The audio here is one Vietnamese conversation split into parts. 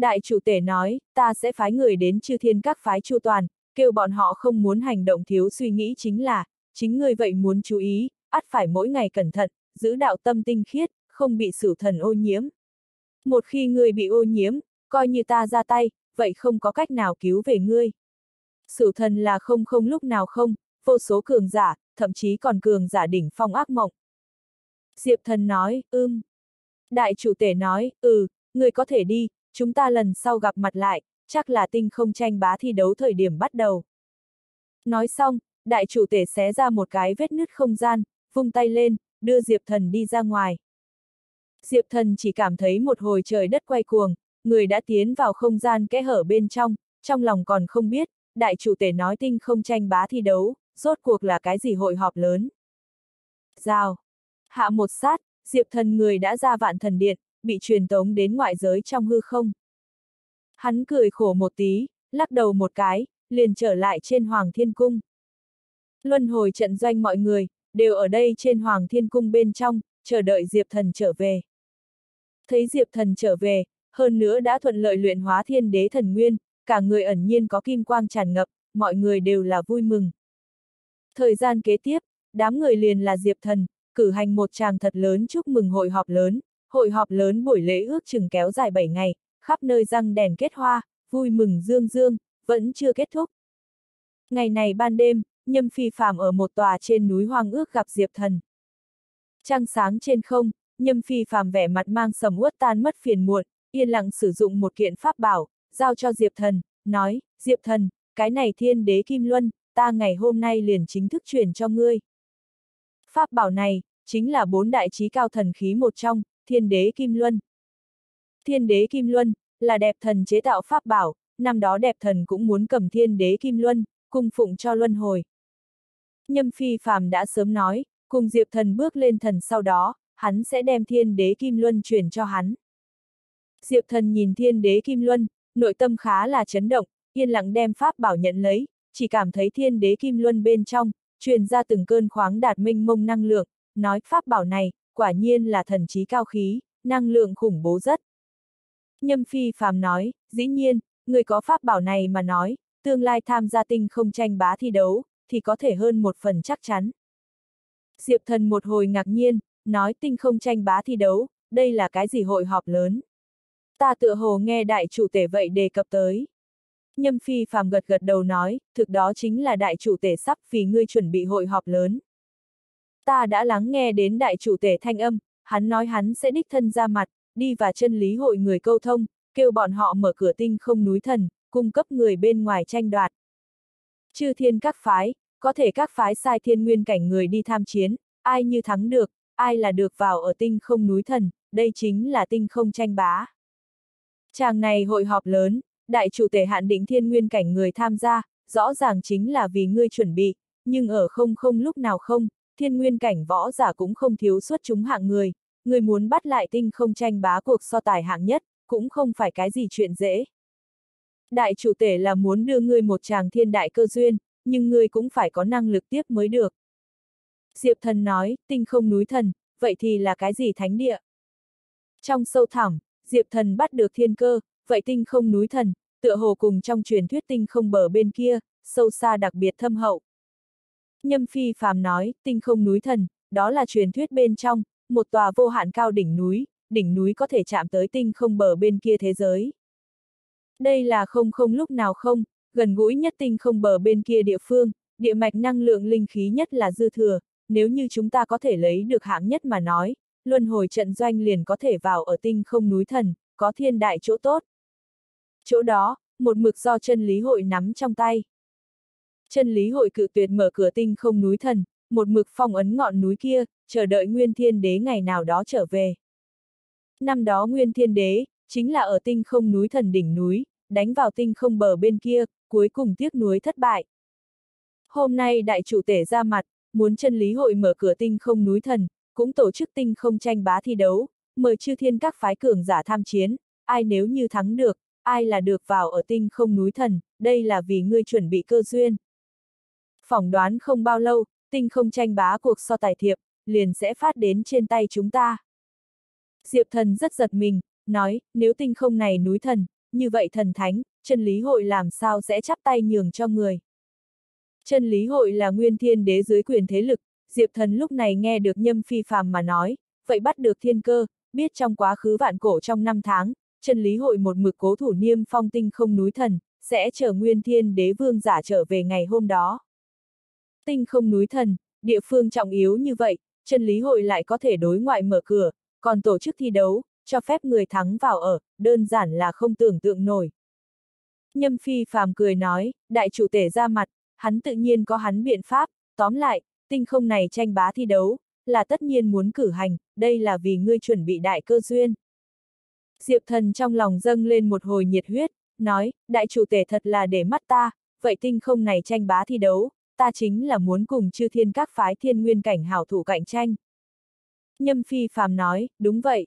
Đại chủ tể nói, ta sẽ phái người đến chư thiên các phái chu toàn, kêu bọn họ không muốn hành động thiếu suy nghĩ chính là, chính người vậy muốn chú ý, ắt phải mỗi ngày cẩn thận, giữ đạo tâm tinh khiết, không bị sử thần ô nhiễm. Một khi người bị ô nhiễm, coi như ta ra tay, vậy không có cách nào cứu về ngươi. Sử thần là không không lúc nào không, vô số cường giả, thậm chí còn cường giả đỉnh phong ác mộng. Diệp thần nói, ưm. Đại chủ tể nói, ừ, người có thể đi, chúng ta lần sau gặp mặt lại, chắc là tinh không tranh bá thi đấu thời điểm bắt đầu. Nói xong, đại chủ tể xé ra một cái vết nứt không gian, vung tay lên, đưa Diệp thần đi ra ngoài. Diệp thần chỉ cảm thấy một hồi trời đất quay cuồng, người đã tiến vào không gian kẽ hở bên trong, trong lòng còn không biết, đại chủ tể nói tinh không tranh bá thi đấu, rốt cuộc là cái gì hội họp lớn. Giao. Hạ một sát, Diệp thần người đã ra vạn thần điện, bị truyền tống đến ngoại giới trong hư không. Hắn cười khổ một tí, lắc đầu một cái, liền trở lại trên Hoàng Thiên Cung. Luân hồi trận doanh mọi người, đều ở đây trên Hoàng Thiên Cung bên trong, chờ đợi Diệp Thần trở về. Thấy Diệp Thần trở về, hơn nữa đã thuận lợi luyện hóa thiên đế thần nguyên, cả người ẩn nhiên có kim quang tràn ngập, mọi người đều là vui mừng. Thời gian kế tiếp, đám người liền là Diệp Thần, cử hành một tràng thật lớn chúc mừng hội họp lớn, hội họp lớn buổi lễ ước chừng kéo dài 7 ngày, khắp nơi răng đèn kết hoa, vui mừng dương dương, vẫn chưa kết thúc. Ngày này ban đêm, Nhâm Phi Phạm ở một tòa trên núi hoang ước gặp Diệp Thần. Trăng sáng trên không, Nhâm Phi Phạm vẻ mặt mang sầm uất tan mất phiền muộn, yên lặng sử dụng một kiện pháp bảo, giao cho Diệp Thần, nói, Diệp Thần, cái này thiên đế Kim Luân, ta ngày hôm nay liền chính thức truyền cho ngươi. Pháp bảo này, chính là bốn đại trí cao thần khí một trong, thiên đế Kim Luân. Thiên đế Kim Luân, là đẹp thần chế tạo pháp bảo, năm đó đẹp thần cũng muốn cầm thiên đế Kim Luân, cung phụng cho luân hồi. Nhâm phi phàm đã sớm nói, cùng Diệp thần bước lên thần sau đó, hắn sẽ đem thiên đế Kim Luân truyền cho hắn. Diệp thần nhìn thiên đế Kim Luân, nội tâm khá là chấn động, yên lặng đem pháp bảo nhận lấy, chỉ cảm thấy thiên đế Kim Luân bên trong, truyền ra từng cơn khoáng đạt minh mông năng lượng, nói pháp bảo này, quả nhiên là thần trí cao khí, năng lượng khủng bố rất. Nhâm phi phàm nói, dĩ nhiên, người có pháp bảo này mà nói, tương lai tham gia tinh không tranh bá thi đấu, thì có thể hơn một phần chắc chắn. Diệp thần một hồi ngạc nhiên, nói tinh không tranh bá thi đấu, đây là cái gì hội họp lớn. Ta tựa hồ nghe đại chủ tể vậy đề cập tới. Nhâm phi phàm gật gật đầu nói, thực đó chính là đại chủ tể sắp vì ngươi chuẩn bị hội họp lớn. Ta đã lắng nghe đến đại chủ tể thanh âm, hắn nói hắn sẽ đích thân ra mặt, đi và chân lý hội người câu thông, kêu bọn họ mở cửa tinh không núi thần, cung cấp người bên ngoài tranh đoạt. Chư thiên các phái, có thể các phái sai thiên nguyên cảnh người đi tham chiến, ai như thắng được, ai là được vào ở tinh không núi thần, đây chính là tinh không tranh bá. Chàng này hội họp lớn, đại chủ tể hạn định thiên nguyên cảnh người tham gia, rõ ràng chính là vì ngươi chuẩn bị, nhưng ở không không lúc nào không, thiên nguyên cảnh võ giả cũng không thiếu xuất chúng hạng người, người muốn bắt lại tinh không tranh bá cuộc so tài hạng nhất, cũng không phải cái gì chuyện dễ. Đại chủ tể là muốn đưa ngươi một chàng thiên đại cơ duyên, nhưng ngươi cũng phải có năng lực tiếp mới được. Diệp thần nói, tinh không núi thần, vậy thì là cái gì thánh địa? Trong sâu thẳm, Diệp thần bắt được thiên cơ, vậy tinh không núi thần, tựa hồ cùng trong truyền thuyết tinh không bờ bên kia, sâu xa đặc biệt thâm hậu. Nhâm phi phàm nói, tinh không núi thần, đó là truyền thuyết bên trong, một tòa vô hạn cao đỉnh núi, đỉnh núi có thể chạm tới tinh không bờ bên kia thế giới. Đây là không không lúc nào không, gần gũi nhất tinh không bờ bên kia địa phương, địa mạch năng lượng linh khí nhất là dư thừa, nếu như chúng ta có thể lấy được hạng nhất mà nói, luân hồi trận doanh liền có thể vào ở tinh không núi thần, có thiên đại chỗ tốt. Chỗ đó, một mực do chân lý hội nắm trong tay. Chân lý hội cự tuyệt mở cửa tinh không núi thần, một mực phong ấn ngọn núi kia, chờ đợi Nguyên Thiên Đế ngày nào đó trở về. Năm đó Nguyên Thiên Đế, chính là ở tinh không núi thần đỉnh núi, đánh vào tinh không bờ bên kia, cuối cùng tiếc núi thất bại. Hôm nay đại chủ tể ra mặt, muốn chân lý hội mở cửa tinh không núi thần, cũng tổ chức tinh không tranh bá thi đấu, mời chư thiên các phái cường giả tham chiến, ai nếu như thắng được, ai là được vào ở tinh không núi thần, đây là vì ngươi chuẩn bị cơ duyên. Phỏng đoán không bao lâu, tinh không tranh bá cuộc so tài thiệp, liền sẽ phát đến trên tay chúng ta. Diệp thần rất giật mình, nói, nếu tinh không này núi thần, như vậy thần thánh, chân lý hội làm sao sẽ chắp tay nhường cho người. Chân lý hội là nguyên thiên đế dưới quyền thế lực, Diệp Thần lúc này nghe được nhâm phi phàm mà nói, vậy bắt được thiên cơ, biết trong quá khứ vạn cổ trong năm tháng, chân lý hội một mực cố thủ niêm phong tinh không núi thần, sẽ chờ nguyên thiên đế vương giả trở về ngày hôm đó. Tinh không núi thần, địa phương trọng yếu như vậy, chân lý hội lại có thể đối ngoại mở cửa, còn tổ chức thi đấu, cho phép người thắng vào ở, đơn giản là không tưởng tượng nổi. Nhâm phi phàm cười nói, đại chủ tể ra mặt, hắn tự nhiên có hắn biện pháp, tóm lại, tinh không này tranh bá thi đấu, là tất nhiên muốn cử hành, đây là vì ngươi chuẩn bị đại cơ duyên. Diệp thần trong lòng dâng lên một hồi nhiệt huyết, nói, đại chủ tể thật là để mắt ta, vậy tinh không này tranh bá thi đấu, ta chính là muốn cùng chư thiên các phái thiên nguyên cảnh hảo thủ cạnh tranh. Nhâm phi phàm nói, đúng vậy.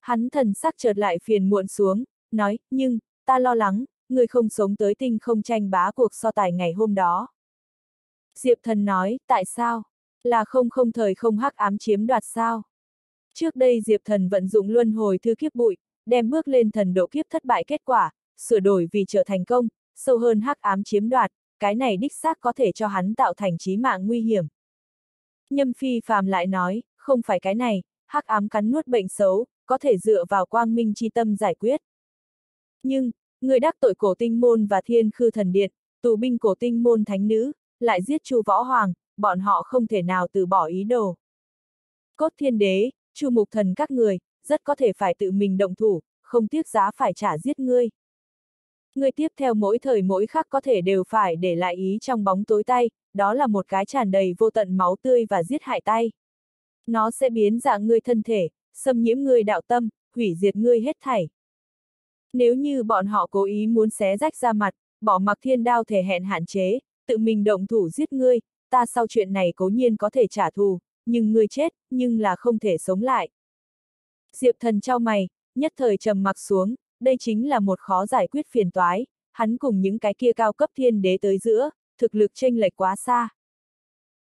Hắn thần sắc chợt lại phiền muộn xuống, nói, nhưng, ta lo lắng, người không sống tới tinh không tranh bá cuộc so tài ngày hôm đó. Diệp thần nói, tại sao? Là không không thời không hắc ám chiếm đoạt sao? Trước đây Diệp thần vận dụng luân hồi thư kiếp bụi, đem bước lên thần độ kiếp thất bại kết quả, sửa đổi vì trở thành công, sâu hơn hắc ám chiếm đoạt, cái này đích xác có thể cho hắn tạo thành chí mạng nguy hiểm. Nhâm phi phàm lại nói, không phải cái này, hắc ám cắn nuốt bệnh xấu, có thể dựa vào quang minh chi tâm giải quyết. Nhưng, người đắc tội cổ tinh môn và thiên khư thần điện, tù binh cổ tinh môn thánh nữ, lại giết chu võ hoàng, bọn họ không thể nào từ bỏ ý đồ. Cốt thiên đế, chu mục thần các người, rất có thể phải tự mình động thủ, không tiếc giá phải trả giết ngươi. Ngươi tiếp theo mỗi thời mỗi khắc có thể đều phải để lại ý trong bóng tối tay, đó là một cái tràn đầy vô tận máu tươi và giết hại tay. Nó sẽ biến dạng ngươi thân thể, xâm nhiễm ngươi đạo tâm, hủy diệt ngươi hết thảy. Nếu như bọn họ cố ý muốn xé rách ra mặt, bỏ mặc thiên đao thể hẹn hạn chế, tự mình động thủ giết ngươi, ta sau chuyện này cố nhiên có thể trả thù, nhưng ngươi chết, nhưng là không thể sống lại. Diệp thần trao mày, nhất thời trầm mặc xuống, đây chính là một khó giải quyết phiền toái, hắn cùng những cái kia cao cấp thiên đế tới giữa, thực lực chênh lệch quá xa.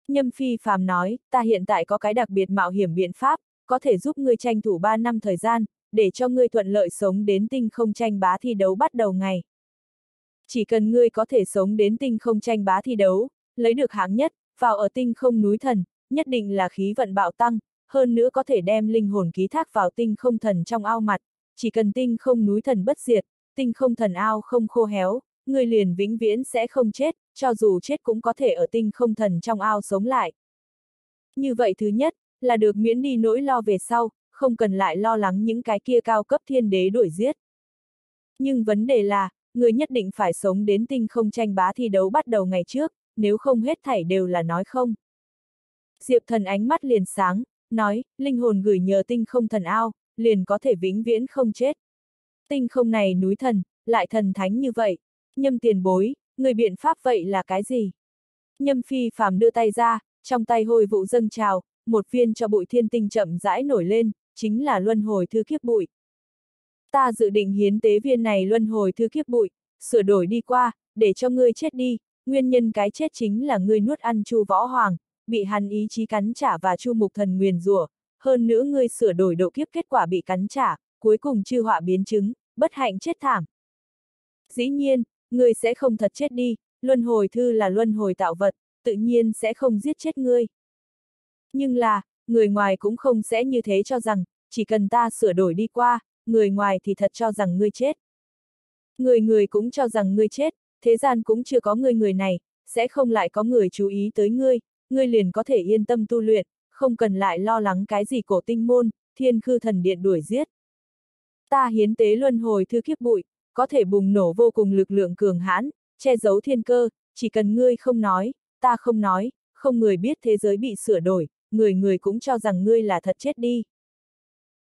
Nhâm phi phàm nói, ta hiện tại có cái đặc biệt mạo hiểm biện pháp, có thể giúp ngươi tranh thủ 3 năm thời gian, để cho ngươi thuận lợi sống đến tinh không tranh bá thi đấu bắt đầu ngày. Chỉ cần ngươi có thể sống đến tinh không tranh bá thi đấu, lấy được hạng nhất, vào ở tinh không núi thần, nhất định là khí vận bạo tăng, hơn nữa có thể đem linh hồn ký thác vào tinh không thần trong ao mặt, chỉ cần tinh không núi thần bất diệt, tinh không thần ao không khô héo, người liền vĩnh viễn sẽ không chết, cho dù chết cũng có thể ở tinh không thần trong ao sống lại. Như vậy thứ nhất, là được miễn đi nỗi lo về sau, không cần lại lo lắng những cái kia cao cấp thiên đế đuổi giết. Nhưng vấn đề là, người nhất định phải sống đến tinh không tranh bá thi đấu bắt đầu ngày trước, nếu không hết thảy đều là nói không. Diệp thần ánh mắt liền sáng, nói, linh hồn gửi nhờ tinh không thần ao, liền có thể vĩnh viễn không chết. Tinh không này núi thần, lại thần thánh như vậy, nhâm tiền bối, người biện pháp vậy là cái gì? Nhâm phi phàm đưa tay ra, trong tay hồi vụ dâng trào, một viên cho bụi thiên tinh chậm rãi nổi lên, chính là luân hồi thư kiếp bụi. Ta dự định hiến tế viên này luân hồi thư kiếp bụi, sửa đổi đi qua, để cho ngươi chết đi, nguyên nhân cái chết chính là ngươi nuốt ăn chu võ hoàng, bị hắn ý chí cắn trả và chu mục thần nguyền rủa, hơn nữa ngươi sửa đổi độ kiếp kết quả bị cắn trả, cuối cùng chư họa biến chứng, bất hạnh chết thảm. Dĩ nhiên, ngươi sẽ không thật chết đi, luân hồi thư là luân hồi tạo vật, tự nhiên sẽ không giết chết ngươi. Nhưng là, người ngoài cũng không sẽ như thế cho rằng, chỉ cần ta sửa đổi đi qua, người ngoài thì thật cho rằng ngươi chết. Người người cũng cho rằng ngươi chết, thế gian cũng chưa có người người này, sẽ không lại có người chú ý tới ngươi, ngươi liền có thể yên tâm tu luyện, không cần lại lo lắng cái gì cổ tinh môn, thiên khư thần điện đuổi giết. Ta hiến tế luân hồi thư kiếp bụi, có thể bùng nổ vô cùng lực lượng cường hãn, che giấu thiên cơ, chỉ cần ngươi không nói, ta không nói, không người biết thế giới bị sửa đổi, người người cũng cho rằng ngươi là thật chết đi.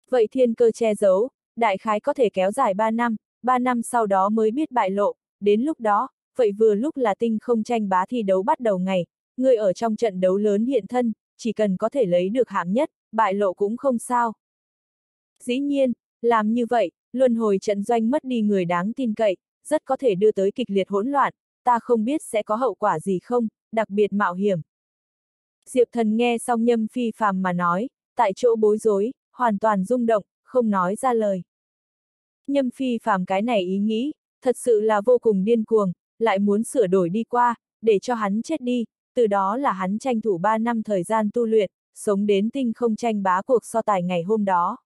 Vậy thiên cơ che giấu, đại khái có thể kéo dài 3 năm, 3 năm sau đó mới biết bại lộ, đến lúc đó, vậy vừa lúc là tinh không tranh bá thi đấu bắt đầu ngày, ngươi ở trong trận đấu lớn hiện thân, chỉ cần có thể lấy được hạng nhất, bại lộ cũng không sao. Dĩ nhiên, làm như vậy, luân hồi trận doanh mất đi người đáng tin cậy, rất có thể đưa tới kịch liệt hỗn loạn, ta không biết sẽ có hậu quả gì không, đặc biệt mạo hiểm. Diệp thần nghe xong nhâm phi phàm mà nói, tại chỗ bối rối, hoàn toàn rung động, không nói ra lời. Nhâm phi phàm cái này ý nghĩ, thật sự là vô cùng điên cuồng, lại muốn sửa đổi đi qua, để cho hắn chết đi, từ đó là hắn tranh thủ 3 năm thời gian tu luyện, sống đến tinh không tranh bá cuộc so tài ngày hôm đó.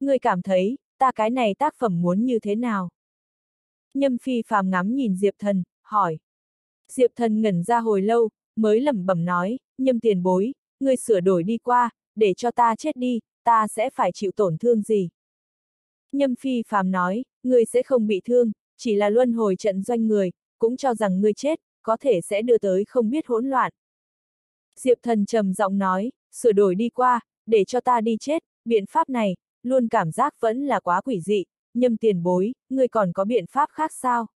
Ngươi cảm thấy, ta cái này tác phẩm muốn như thế nào? Nhâm phi phàm ngắm nhìn Diệp Thần, hỏi. Diệp Thần ngẩn ra hồi lâu, mới lẩm bẩm nói, nhâm tiền bối, ngươi sửa đổi đi qua, để cho ta chết đi, ta sẽ phải chịu tổn thương gì? Nhâm phi phàm nói, ngươi sẽ không bị thương, chỉ là luân hồi trận doanh người, cũng cho rằng ngươi chết, có thể sẽ đưa tới không biết hỗn loạn. Diệp thần trầm giọng nói, sửa đổi đi qua, để cho ta đi chết, biện pháp này, luôn cảm giác vẫn là quá quỷ dị, nhâm tiền bối, ngươi còn có biện pháp khác sao?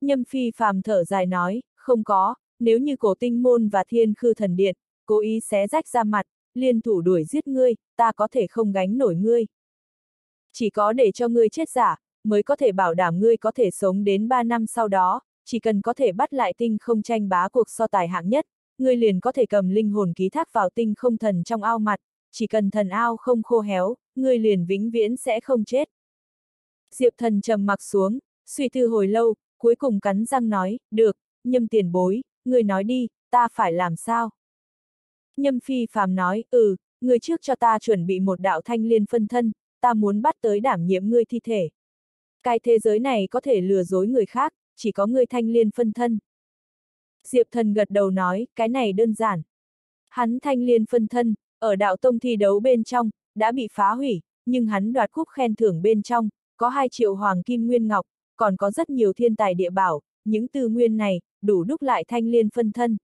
Nhâm phi phàm thở dài nói, không có, nếu như cổ tinh môn và thiên khư thần điện, cố ý xé rách ra mặt, liên thủ đuổi giết ngươi, ta có thể không gánh nổi ngươi. Chỉ có để cho ngươi chết giả, mới có thể bảo đảm ngươi có thể sống đến 3 năm sau đó, chỉ cần có thể bắt lại tinh không tranh bá cuộc so tài hạng nhất, ngươi liền có thể cầm linh hồn ký thác vào tinh không thần trong ao mặt, chỉ cần thần ao không khô héo, ngươi liền vĩnh viễn sẽ không chết. Diệp thần trầm mặc xuống, suy tư hồi lâu, cuối cùng cắn răng nói, được, nhâm tiền bối, ngươi nói đi, ta phải làm sao? Nhâm phi phàm nói, ừ, ngươi trước cho ta chuẩn bị một đạo thanh liên phân thân, ta muốn bắt tới đảm nhiệm ngươi thi thể. Cái thế giới này có thể lừa dối người khác, chỉ có ngươi thanh liên phân thân. Diệp thần gật đầu nói, cái này đơn giản. Hắn thanh liên phân thân, ở đạo tông thi đấu bên trong, đã bị phá hủy, nhưng hắn đoạt cúp khen thưởng bên trong, có 2 triệu hoàng kim nguyên ngọc, còn có rất nhiều thiên tài địa bảo, những tư nguyên này, đủ đúc lại thanh liên phân thân.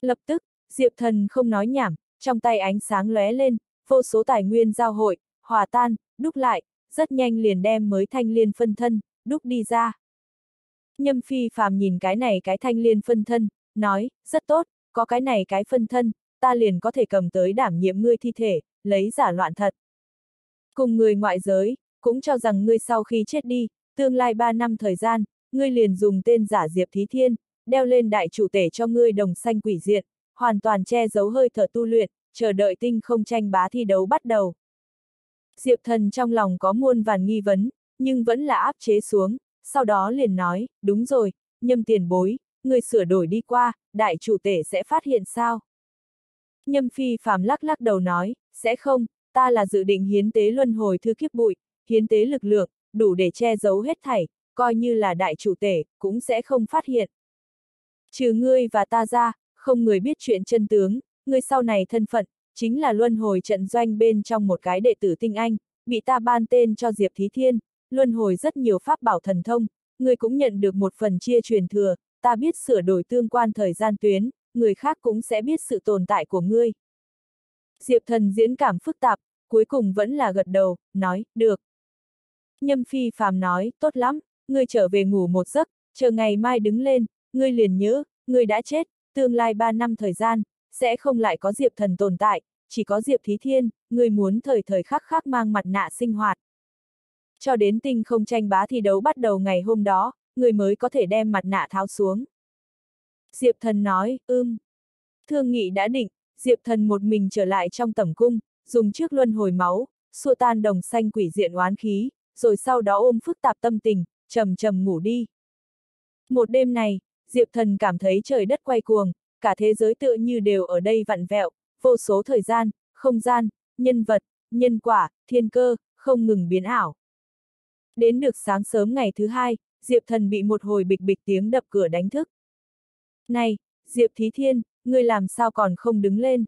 Lập tức, Diệp thần không nói nhảm, trong tay ánh sáng lóe lên, vô số tài nguyên giao hội, hòa tan, đúc lại, rất nhanh liền đem mới thanh liên phân thân, đúc đi ra. Nhâm phi phàm nhìn cái này cái thanh liên phân thân, nói, rất tốt, có cái này cái phân thân, ta liền có thể cầm tới đảm nhiệm ngươi thi thể, lấy giả loạn thật. Cùng người ngoại giới, cũng cho rằng ngươi sau khi chết đi, tương lai ba năm thời gian, ngươi liền dùng tên giả Diệp Thí Thiên, đeo lên đại chủ tể cho ngươi đồng xanh quỷ diện, hoàn toàn che giấu hơi thở tu luyện, chờ đợi tinh không tranh bá thi đấu bắt đầu. Diệp thần trong lòng có muôn vàn nghi vấn, nhưng vẫn là áp chế xuống, sau đó liền nói, đúng rồi, nhâm tiền bối, người sửa đổi đi qua, đại chủ tể sẽ phát hiện sao? Nhâm phi phàm lắc lắc đầu nói, sẽ không, ta là dự định hiến tế luân hồi thư kiếp bụi, hiến tế lực lượng, đủ để che giấu hết thảy, coi như là đại chủ tể, cũng sẽ không phát hiện. Trừ ngươi và ta ra, không người biết chuyện chân tướng, ngươi sau này thân phận, chính là luân hồi trận doanh bên trong một cái đệ tử tinh anh, bị ta ban tên cho Diệp Thí Thiên, luân hồi rất nhiều pháp bảo thần thông, người cũng nhận được một phần chia truyền thừa, ta biết sửa đổi tương quan thời gian tuyến, người khác cũng sẽ biết sự tồn tại của ngươi. Diệp thần diễn cảm phức tạp, cuối cùng vẫn là gật đầu, nói, được. Nhâm phi phàm nói, tốt lắm, ngươi trở về ngủ một giấc, chờ ngày mai đứng lên, ngươi liền nhớ, ngươi đã chết, tương lai ba năm thời gian, sẽ không lại có Diệp thần tồn tại, chỉ có Diệp Thí Thiên, ngươi muốn thời thời khắc khắc mang mặt nạ sinh hoạt. Cho đến tinh không tranh bá thi đấu bắt đầu ngày hôm đó, người mới có thể đem mặt nạ tháo xuống. Diệp thần nói, ưm. Thương nghị đã định, Diệp thần một mình trở lại trong tẩm cung, dùng trước luân hồi máu, xua tan đồng xanh quỷ diện oán khí, rồi sau đó ôm phức tạp tâm tình, trầm trầm ngủ đi. Một đêm này, Diệp thần cảm thấy trời đất quay cuồng, cả thế giới tựa như đều ở đây vặn vẹo, vô số thời gian, không gian, nhân vật, nhân quả, thiên cơ, không ngừng biến ảo. Đến được sáng sớm ngày thứ hai, Diệp thần bị một hồi bịch bịch tiếng đập cửa đánh thức. Này, Diệp Thí Thiên, ngươi làm sao còn không đứng lên?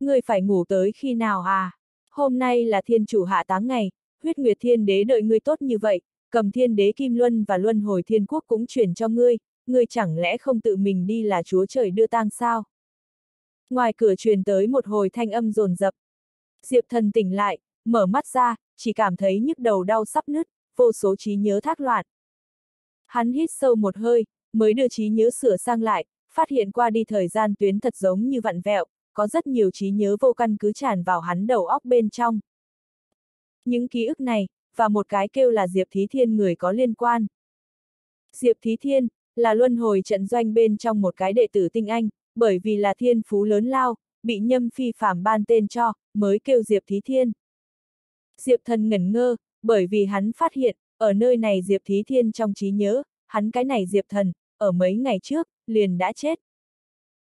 Ngươi phải ngủ tới khi nào à? Hôm nay là thiên chủ hạ táng ngày, huyết nguyệt thiên đế đợi ngươi tốt như vậy, cầm thiên đế Kim Luân và Luân hồi thiên quốc cũng chuyển cho ngươi, ngươi chẳng lẽ không tự mình đi là chúa trời đưa tang sao? Ngoài cửa truyền tới một hồi thanh âm rồn rập. Diệp thần tỉnh lại, mở mắt ra, chỉ cảm thấy nhức đầu đau sắp nứt, vô số trí nhớ thác loạn. Hắn hít sâu một hơi, mới đưa trí nhớ sửa sang lại, phát hiện qua đi thời gian tuyến thật giống như vặn vẹo, có rất nhiều trí nhớ vô căn cứ tràn vào hắn đầu óc bên trong. Những ký ức này, và một cái kêu là Diệp Thí Thiên người có liên quan. Diệp Thí Thiên, là luân hồi trận doanh bên trong một cái đệ tử tinh anh, bởi vì là thiên phú lớn lao, bị nhâm phi phạm ban tên cho, mới kêu Diệp Thí Thiên. Diệp thần ngẩn ngơ, bởi vì hắn phát hiện, ở nơi này Diệp Thí Thiên trong trí nhớ, hắn cái này Diệp Thần, ở mấy ngày trước, liền đã chết.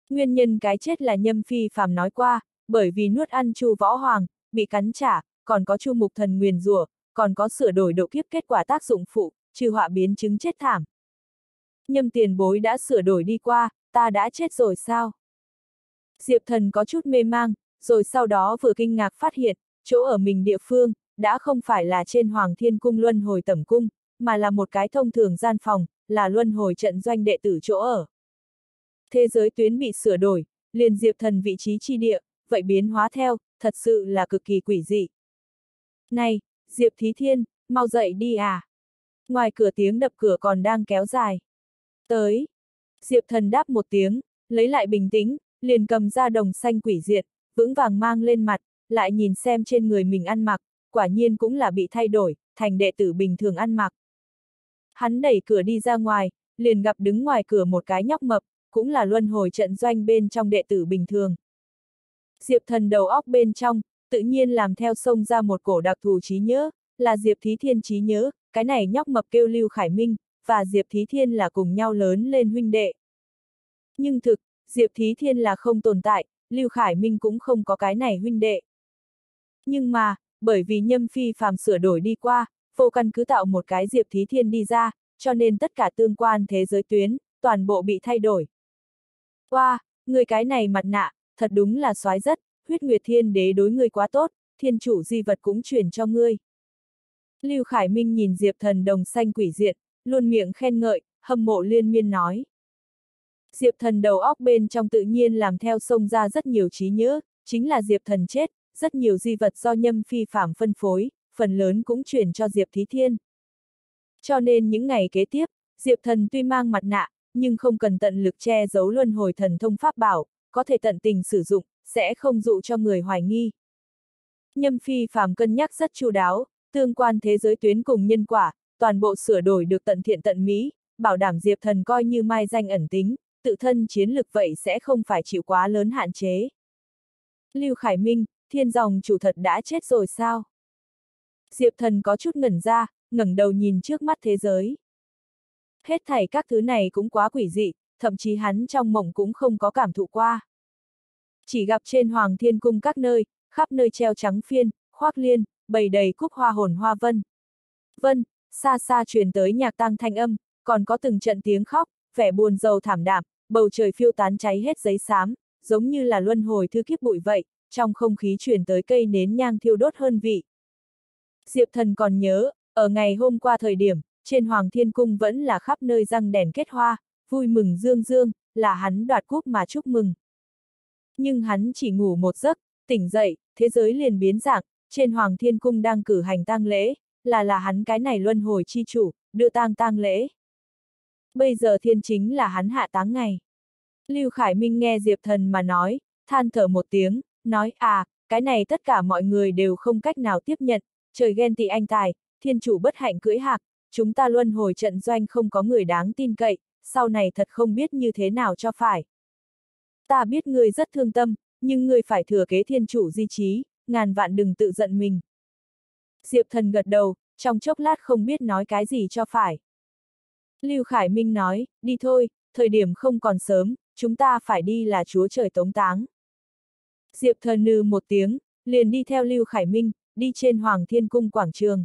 Nguyên nhân cái chết là nhâm phi phàm nói qua, bởi vì nuốt ăn chu võ hoàng, bị cắn trả, còn có chu mục thần nguyền rủa, còn có sửa đổi độ kiếp kết quả tác dụng phụ, trừ họa biến chứng chết thảm. Nhâm tiền bối đã sửa đổi đi qua, ta đã chết rồi sao? Diệp thần có chút mê mang, rồi sau đó vừa kinh ngạc phát hiện, chỗ ở mình địa phương, đã không phải là trên Hoàng Thiên Cung Luân Hồi Tẩm Cung, mà là một cái thông thường gian phòng, là Luân Hồi trận doanh đệ tử chỗ ở. Thế giới tuyến bị sửa đổi, liền Diệp thần vị trí chi địa, vậy biến hóa theo, thật sự là cực kỳ quỷ dị. Này, Diệp Thí Thiên, mau dậy đi à! Ngoài cửa tiếng đập cửa còn đang kéo dài. Tới! Diệp thần đáp một tiếng, lấy lại bình tĩnh, liền cầm ra đồng xanh quỷ diệt, vững vàng mang lên mặt, lại nhìn xem trên người mình ăn mặc, quả nhiên cũng là bị thay đổi, thành đệ tử bình thường ăn mặc. Hắn đẩy cửa đi ra ngoài, liền gặp đứng ngoài cửa một cái nhóc mập, cũng là luân hồi trận doanh bên trong đệ tử bình thường. Diệp thần đầu óc bên trong, tự nhiên làm theo sông ra một cổ đặc thù trí nhớ, là Diệp Thí Thiên trí nhớ, cái này nhóc mập kêu Lưu Khải Minh, và Diệp Thí Thiên là cùng nhau lớn lên huynh đệ. Nhưng thực, Diệp Thí Thiên là không tồn tại, Lưu Khải Minh cũng không có cái này huynh đệ. Nhưng mà, bởi vì nhâm phi phàm sửa đổi đi qua, vô căn cứ tạo một cái Diệp Thí Thiên đi ra, cho nên tất cả tương quan thế giới tuyến, toàn bộ bị thay đổi. Qua, wow, người cái này mặt nạ, thật đúng là soái rất, huyết nguyệt thiên đế đối ngươi quá tốt, thiên chủ di vật cũng truyền cho ngươi. Lưu Khải Minh nhìn Diệp thần đồng xanh quỷ diện, luôn miệng khen ngợi, hâm mộ liên miên nói. Diệp thần đầu óc bên trong tự nhiên làm theo sông ra rất nhiều trí nhớ, chính là Diệp thần chết, rất nhiều di vật do nhâm phi phạm phân phối, phần lớn cũng chuyển cho Diệp Thí Thiên. Cho nên những ngày kế tiếp, Diệp thần tuy mang mặt nạ, nhưng không cần tận lực che giấu luân hồi thần thông pháp bảo, có thể tận tình sử dụng, sẽ không dụ cho người hoài nghi. Nhâm phi phàm cân nhắc rất chu đáo, tương quan thế giới tuyến cùng nhân quả, toàn bộ sửa đổi được tận thiện tận mỹ, bảo đảm Diệp thần coi như mai danh ẩn tính, tự thân chiến lực vậy sẽ không phải chịu quá lớn hạn chế. Lưu Khải Minh, thiên dòng chủ thật đã chết rồi sao? Diệp thần có chút ngẩn ra, ngẩng đầu nhìn trước mắt thế giới. Hết thảy các thứ này cũng quá quỷ dị, thậm chí hắn trong mộng cũng không có cảm thụ qua. Chỉ gặp trên Hoàng Thiên Cung các nơi, khắp nơi treo trắng phiên, khoác liên, bầy đầy cúc hoa hồn hoa vân. Vân, xa xa truyền tới nhạc tăng thanh âm, còn có từng trận tiếng khóc, vẻ buồn rầu thảm đạm, bầu trời phiêu tán cháy hết giấy xám, giống như là luân hồi thư kiếp bụi vậy, trong không khí truyền tới cây nến nhang thiêu đốt hơn vị. Diệp thần còn nhớ, ở ngày hôm qua thời điểm, trên Hoàng Thiên Cung vẫn là khắp nơi răng đèn kết hoa, vui mừng dương dương, là hắn đoạt cúp mà chúc mừng. Nhưng hắn chỉ ngủ một giấc, tỉnh dậy, thế giới liền biến dạng, trên Hoàng Thiên Cung đang cử hành tang lễ, là là hắn cái này luân hồi chi chủ, đưa tang tang lễ. Bây giờ thiên chính là hắn hạ táng ngày. Lưu Khải Minh nghe Diệp Thần mà nói, than thở một tiếng, nói à, cái này tất cả mọi người đều không cách nào tiếp nhận, trời ghen tị anh tài, thiên chủ bất hạnh cưỡi hạc, chúng ta luân hồi trận doanh không có người đáng tin cậy, sau này thật không biết như thế nào cho phải. Ta biết ngươi rất thương tâm, nhưng ngươi phải thừa kế thiên chủ di trí, ngàn vạn đừng tự giận mình. Diệp thần gật đầu, trong chốc lát không biết nói cái gì cho phải. Lưu Khải Minh nói, đi thôi, thời điểm không còn sớm, chúng ta phải đi là chúa trời tống táng. Diệp thần nư một tiếng, liền đi theo Lưu Khải Minh, đi trên Hoàng Thiên Cung quảng trường.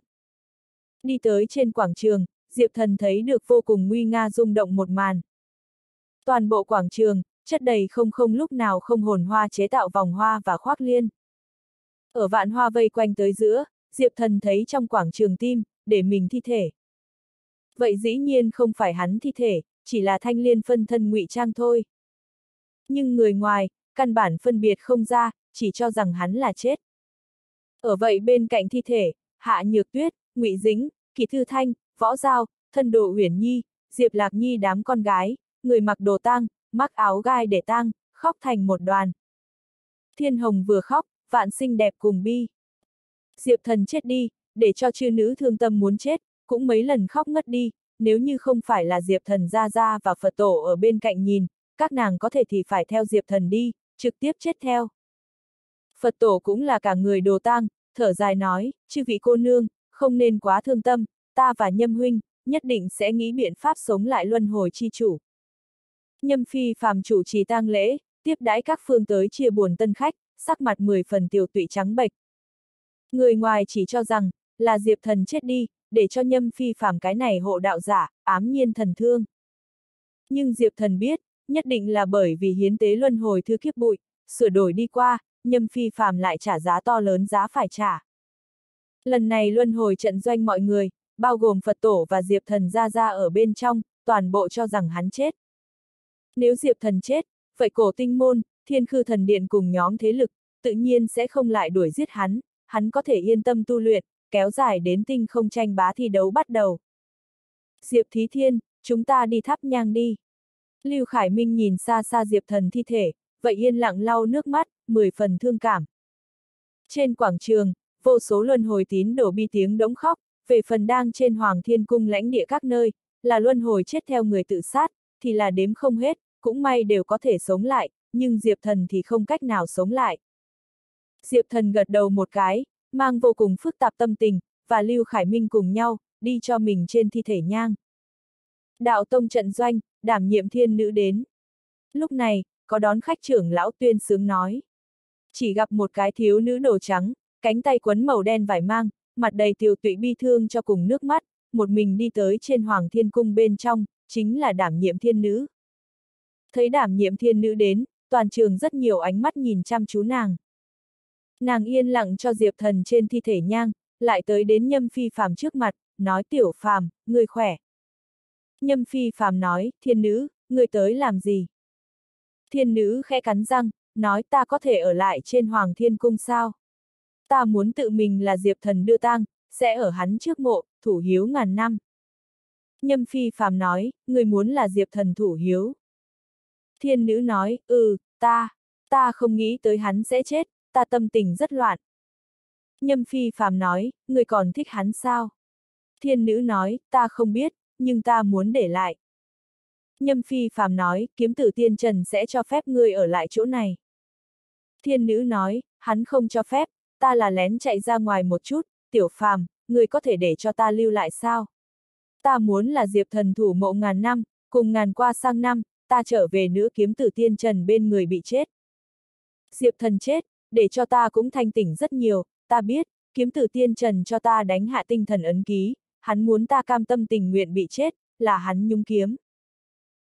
Đi tới trên quảng trường, Diệp thần thấy được vô cùng nguy nga rung động một màn. Toàn bộ quảng trường, chất đầy không không lúc nào không hồn hoa chế tạo vòng hoa và khoác liên. Ở vạn hoa vây quanh tới giữa, Diệp thần thấy trong quảng trường tim, để mình thi thể. Vậy dĩ nhiên không phải hắn thi thể, chỉ là thanh liên phân thân ngụy trang thôi. Nhưng người ngoài, căn bản phân biệt không ra, chỉ cho rằng hắn là chết. Ở vậy bên cạnh thi thể, Hạ Nhược Tuyết, Ngụy Dính, Kỳ Thư Thanh, Võ Giao, thân độ huyền nhi, Diệp Lạc Nhi đám con gái, người mặc đồ tang, mắc áo gai để tang, khóc thành một đoàn. Thiên Hồng vừa khóc, vạn sinh đẹp cùng bi. Diệp thần chết đi, để cho chư nữ thương tâm muốn chết, cũng mấy lần khóc ngất đi, nếu như không phải là Diệp thần ra ra và Phật tổ ở bên cạnh nhìn, các nàng có thể thì phải theo Diệp thần đi, trực tiếp chết theo. Phật tổ cũng là cả người đồ tang, thở dài nói, chư vị cô nương, không nên quá thương tâm, ta và nhâm huynh, nhất định sẽ nghĩ biện pháp sống lại luân hồi chi chủ. Nhâm phi phàm chủ trì tang lễ, tiếp đãi các phương tới chia buồn tân khách, sắc mặt mười phần tiểu tụy trắng bệch. Người ngoài chỉ cho rằng, là Diệp thần chết đi, để cho nhâm phi phàm cái này hộ đạo giả, ám nhiên thần thương. Nhưng Diệp thần biết, nhất định là bởi vì hiến tế luân hồi thư kiếp bụi, sửa đổi đi qua, nhâm phi phàm lại trả giá to lớn giá phải trả. Lần này luân hồi trận doanh mọi người, bao gồm Phật tổ và Diệp thần ra ra ở bên trong, toàn bộ cho rằng hắn chết. Nếu Diệp thần chết, vậy cổ tinh môn, thiên khư thần điện cùng nhóm thế lực, tự nhiên sẽ không lại đuổi giết hắn, hắn có thể yên tâm tu luyện, kéo dài đến tinh không tranh bá thi đấu bắt đầu. Diệp Thí Thiên, chúng ta đi thắp nhang đi. Lưu Khải Minh nhìn xa xa Diệp thần thi thể, vậy yên lặng lau nước mắt, mười phần thương cảm. Trên quảng trường, vô số luân hồi tín đổ bi tiếng đống khóc, về phần đang trên Hoàng Thiên Cung lãnh địa các nơi, là luân hồi chết theo người tự sát, thì là đếm không hết, cũng may đều có thể sống lại, nhưng Diệp Thần thì không cách nào sống lại. Diệp Thần gật đầu một cái, mang vô cùng phức tạp tâm tình, và Lưu Khải Minh cùng nhau, đi cho mình trên thi thể nhang. Đạo Tông trận doanh, đảm nhiệm thiên nữ đến. Lúc này, có đón khách trưởng lão tuyên sướng nói. Chỉ gặp một cái thiếu nữ đồ trắng, cánh tay quấn màu đen vải mang, mặt đầy tiều tụy bi thương cho cùng nước mắt, một mình đi tới trên Hoàng Thiên Cung bên trong, chính là đảm nhiệm thiên nữ. Thấy đảm nhiệm thiên nữ đến, toàn trường rất nhiều ánh mắt nhìn chăm chú nàng. Nàng yên lặng cho Diệp Thần trên thi thể nhang, lại tới đến Nhâm Phi Phàm trước mặt, nói tiểu phàm, người khỏe. Nhâm Phi Phàm nói, thiên nữ, người tới làm gì? Thiên nữ khẽ cắn răng, nói ta có thể ở lại trên Hoàng Thiên Cung sao? Ta muốn tự mình là Diệp Thần đưa tang, sẽ ở hắn trước mộ, thủ hiếu ngàn năm. Nhâm Phi Phàm nói, người muốn là Diệp Thần thủ hiếu. Thiên nữ nói, ừ, ta, ta không nghĩ tới hắn sẽ chết, ta tâm tình rất loạn. Nhâm Phi Phàm nói, người còn thích hắn sao? Thiên nữ nói, ta không biết, nhưng ta muốn để lại. Nhâm Phi Phàm nói, kiếm tử tiên trần sẽ cho phép ngươi ở lại chỗ này. Thiên nữ nói, hắn không cho phép, ta là lén chạy ra ngoài một chút, tiểu phàm, ngươi có thể để cho ta lưu lại sao? Ta muốn là diệp thần thủ mộ ngàn năm, cùng ngàn qua sang năm, ta trở về nữ kiếm tử tiên trần bên người bị chết. Diệp thần chết, để cho ta cũng thanh tỉnh rất nhiều, ta biết, kiếm tử tiên trần cho ta đánh hạ tinh thần ấn ký, hắn muốn ta cam tâm tình nguyện bị chết, là hắn nhung kiếm.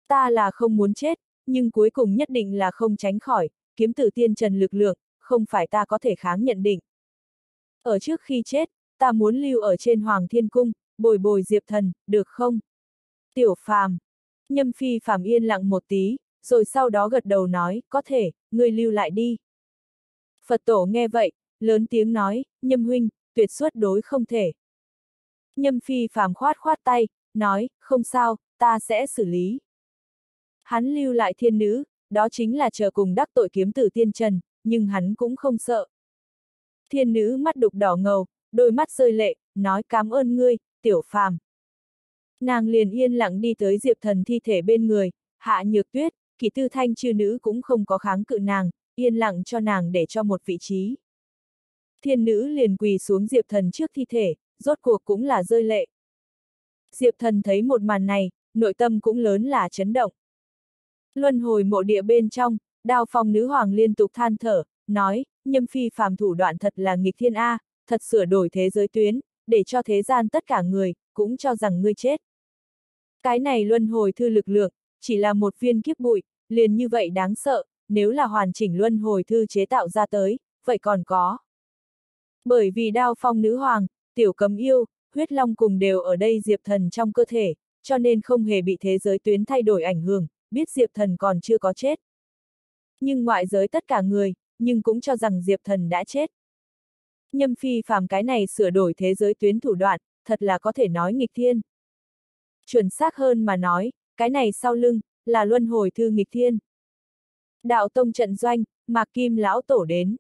Ta là không muốn chết, nhưng cuối cùng nhất định là không tránh khỏi, kiếm tử tiên trần lực lượng, không phải ta có thể kháng nhận định. Ở trước khi chết, ta muốn lưu ở trên Hoàng Thiên Cung, bồi bồi Diệp Thần, được không? Tiểu phàm. Nhâm phi phàm yên lặng một tí, rồi sau đó gật đầu nói, có thể, ngươi lưu lại đi. Phật tổ nghe vậy, lớn tiếng nói, nhâm huynh, tuyệt suốt đối không thể. Nhâm phi phàm khoát khoát tay, nói, không sao, ta sẽ xử lý. Hắn lưu lại thiên nữ, đó chính là chờ cùng đắc tội kiếm tử tiên trần, nhưng hắn cũng không sợ. Thiên nữ mắt đục đỏ ngầu, đôi mắt rơi lệ, nói cảm ơn ngươi, tiểu phàm. Nàng liền yên lặng đi tới Diệp Thần thi thể bên người, hạ nhược tuyết, kỳ tư thanh chư nữ cũng không có kháng cự nàng, yên lặng cho nàng để cho một vị trí. Thiên nữ liền quỳ xuống Diệp Thần trước thi thể, rốt cuộc cũng là rơi lệ. Diệp Thần thấy một màn này, nội tâm cũng lớn là chấn động. Luân hồi mộ địa bên trong, đao phong nữ hoàng liên tục than thở, nói, nhâm phi phàm thủ đoạn thật là nghịch thiên A, thật sửa đổi thế giới tuyến, để cho thế gian tất cả người, cũng cho rằng ngươi chết. Cái này luân hồi thư lực lượng, chỉ là một viên kiếp bụi, liền như vậy đáng sợ, nếu là hoàn chỉnh luân hồi thư chế tạo ra tới, vậy còn có. Bởi vì đao phong nữ hoàng, tiểu cấm yêu, huyết long cùng đều ở đây diệp thần trong cơ thể, cho nên không hề bị thế giới tuyến thay đổi ảnh hưởng, biết diệp thần còn chưa có chết. Nhưng ngoại giới tất cả người, nhưng cũng cho rằng diệp thần đã chết. Nhâm phi phàm cái này sửa đổi thế giới tuyến thủ đoạn, thật là có thể nói nghịch thiên. Chuẩn xác hơn mà nói, cái này sau lưng, là luân hồi thư nghịch thiên. Đạo tông trận doanh, Mạc Kim lão tổ đến.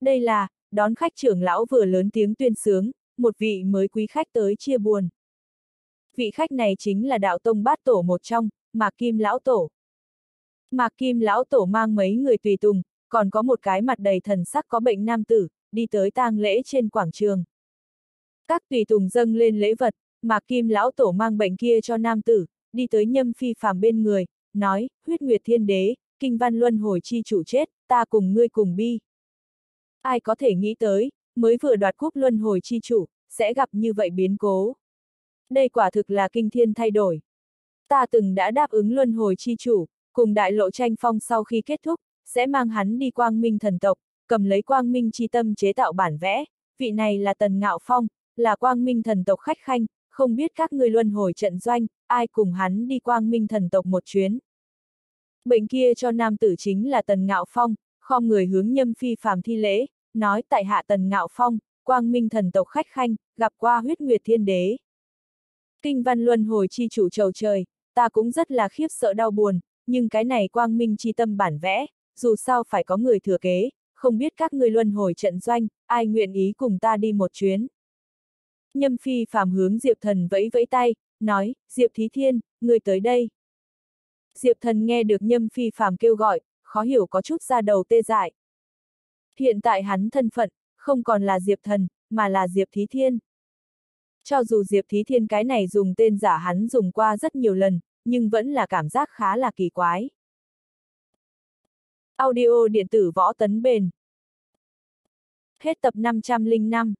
Đây là, đón khách trưởng lão vừa lớn tiếng tuyên sướng, một vị mới quý khách tới chia buồn. Vị khách này chính là đạo tông bát tổ một trong, Mạc Kim lão tổ. Mạc Kim lão tổ mang mấy người tùy tùng, còn có một cái mặt đầy thần sắc có bệnh nam tử, đi tới tang lễ trên quảng trường. Các tùy tùng dâng lên lễ vật, mạc kim lão tổ mang bệnh kia cho nam tử, đi tới nhâm phi phàm bên người, nói, huyết nguyệt thiên đế, kinh văn luân hồi chi chủ chết, ta cùng ngươi cùng bi. Ai có thể nghĩ tới, mới vừa đoạt cúp luân hồi chi chủ, sẽ gặp như vậy biến cố. Đây quả thực là kinh thiên thay đổi. Ta từng đã đáp ứng luân hồi chi chủ, cùng đại lộ tranh phong sau khi kết thúc, sẽ mang hắn đi quang minh thần tộc, cầm lấy quang minh chi tâm chế tạo bản vẽ, vị này là tần ngạo phong, là quang minh thần tộc khách khanh, không biết các người luân hồi trận doanh, ai cùng hắn đi quang minh thần tộc một chuyến. Bệnh kia cho nam tử chính là tần ngạo phong, khom người hướng nhâm phi phàm thi lễ, nói tại hạ tần ngạo phong, quang minh thần tộc khách khanh, gặp qua huyết nguyệt thiên đế. Kinh văn luân hồi chi chủ trầu trời, ta cũng rất là khiếp sợ đau buồn, nhưng cái này quang minh chi tâm bản vẽ, dù sao phải có người thừa kế, không biết các người luân hồi trận doanh, ai nguyện ý cùng ta đi một chuyến. Nhâm phi phàm hướng Diệp thần vẫy vẫy tay, nói, Diệp Thí Thiên, người tới đây. Diệp thần nghe được nhâm phi phàm kêu gọi, khó hiểu có chút ra đầu tê dại. Hiện tại hắn thân phận, không còn là Diệp thần, mà là Diệp Thí Thiên. Cho dù Diệp Thí Thiên cái này dùng tên giả hắn dùng qua rất nhiều lần, nhưng vẫn là cảm giác khá là kỳ quái. Audio điện tử võ tấn bền. Hết tập 505